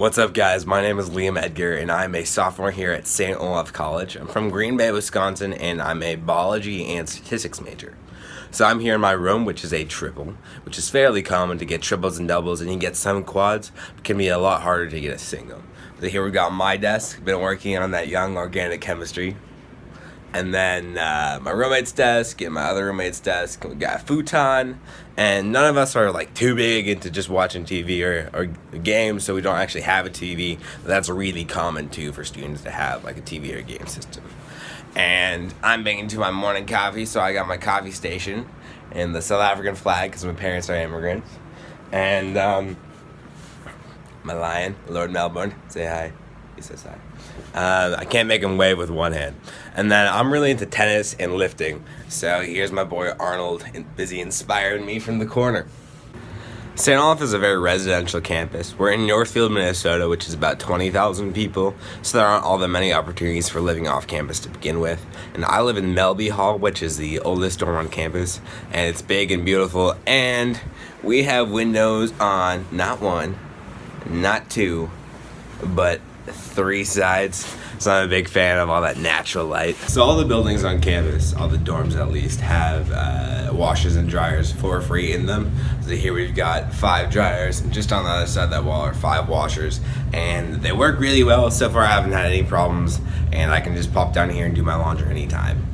What's up, guys? My name is Liam Edgar, and I'm a sophomore here at St. Olaf College. I'm from Green Bay, Wisconsin, and I'm a biology and statistics major. So I'm here in my room, which is a triple, which is fairly common to get triples and doubles, and you get some quads, but can be a lot harder to get a single. So here we got my desk, been working on that young organic chemistry. And then uh, my roommate's desk and my other roommate's desk. We got a futon, and none of us are like too big into just watching TV or, or games, so we don't actually have a TV. That's really common too for students to have like a TV or game system. And I'm big into my morning coffee, so I got my coffee station and the South African flag because my parents are immigrants. And um, my lion, Lord Melbourne, say hi. He says hi. Uh, I can't make him wave with one hand. And then I'm really into tennis and lifting. So here's my boy Arnold, busy inspiring me from the corner. St. Olaf is a very residential campus. We're in Northfield, Minnesota, which is about 20,000 people, so there aren't all that many opportunities for living off campus to begin with. And I live in Melby Hall, which is the oldest dorm on campus, and it's big and beautiful, and we have windows on not one, not two, but three sides. So I'm a big fan of all that natural light. So all the buildings on campus, all the dorms at least, have uh, washers and dryers for free in them. So here we've got five dryers, and just on the other side of that wall are five washers. And they work really well. So far I haven't had any problems, and I can just pop down here and do my laundry anytime.